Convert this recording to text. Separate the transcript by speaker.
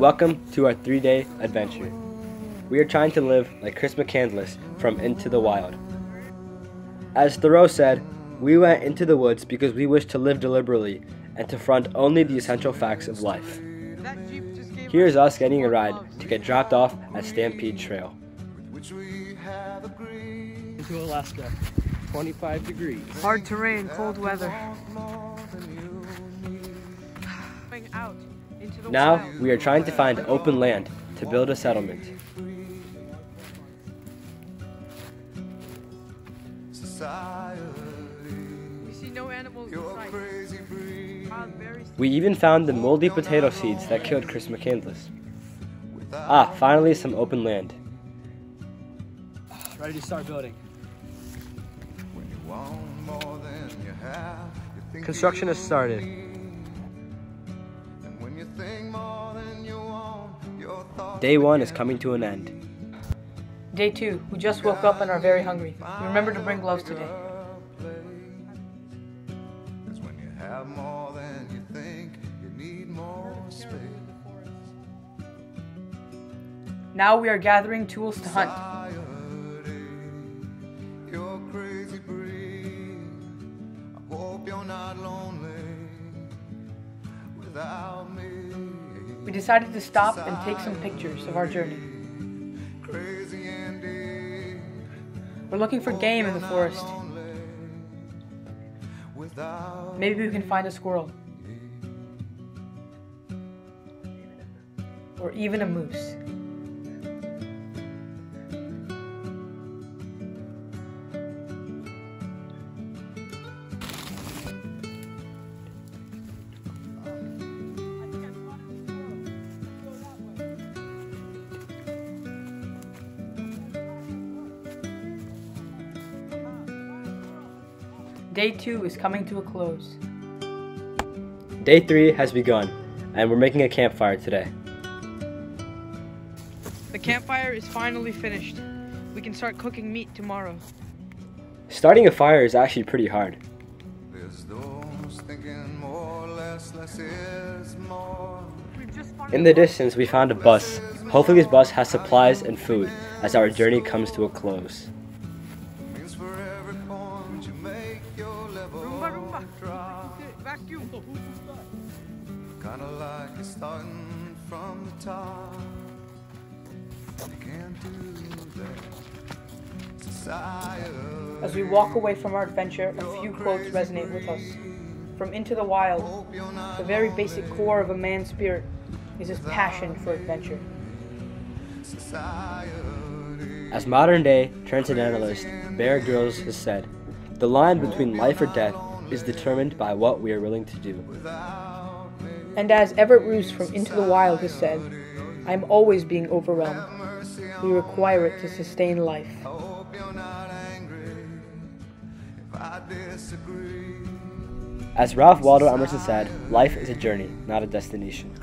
Speaker 1: Welcome to our three day adventure. We are trying to live like Chris McCandless from Into the Wild. As Thoreau said, we went into the woods because we wished to live deliberately and to front only the essential facts of life. Here's us getting a ride to get dropped off at Stampede Trail.
Speaker 2: Into Alaska, 25 degrees.
Speaker 3: Hard terrain, cold weather.
Speaker 1: Now we are trying to find open land to build a settlement.
Speaker 3: We see no animals in sight. Wild berries.
Speaker 1: We even found the moldy potato seeds that killed Chris McCandless. Ah, finally some open land.
Speaker 2: Ready to start building.
Speaker 1: Construction has started. Day one is coming to an end.
Speaker 3: Day two. We just woke up and are very hungry. Remember to bring gloves today. Now we are gathering tools to hunt. We decided to stop and take some pictures of our journey. We're looking for game in the forest. Maybe we can find a squirrel. Or even a moose. Day two is coming to a close.
Speaker 1: Day three has begun, and we're making a campfire today.
Speaker 3: The campfire is finally finished. We can start cooking meat tomorrow.
Speaker 1: Starting a fire is actually pretty hard. In the distance, we found a bus. Hopefully, this bus has supplies and food as our journey comes to a close.
Speaker 3: Roomba, Roomba. Vacuum.
Speaker 4: Kinda like it's starting from the top. You can't do that.
Speaker 3: As we walk away from our adventure, a few quotes resonate with us. From Into the Wild, the very basic core of a man's spirit is his passion for adventure.
Speaker 1: As modern day transcendentalist Bear Grylls has said, the line between life or death is determined by what we are willing to do.
Speaker 3: And as Everett Ruess from Into the Wild has said, I am always being overwhelmed. We require it to sustain life.
Speaker 4: Hope you're not angry if I disagree.
Speaker 1: As Ralph Waldo Emerson said, life is a journey, not a destination.